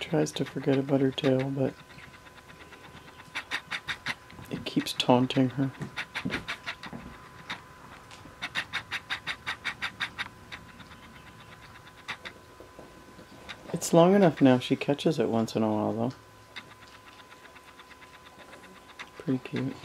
tries to forget about her tail, but it keeps taunting her. It's long enough now. She catches it once in a while, though. Pretty cute.